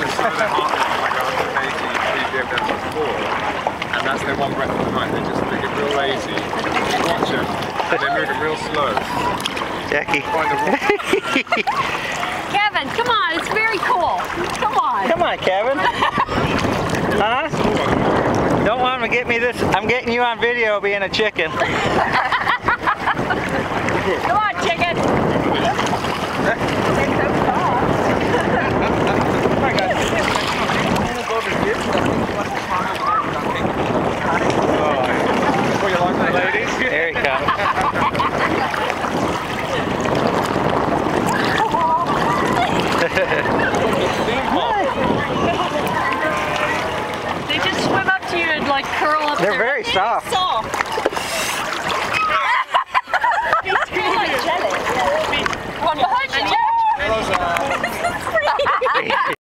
their heart like 180 bpm down to 4. And that's their one breath of the night. They just they get real lazy. You watch them, and they're moving real slow. Jackie. Kevin, come on, it's very cool. Come on. Come on, Kevin. Huh? Don't want to get me this. I'm getting you on video being a chicken. Come on, chicken. like curl up. They're very soft. soft.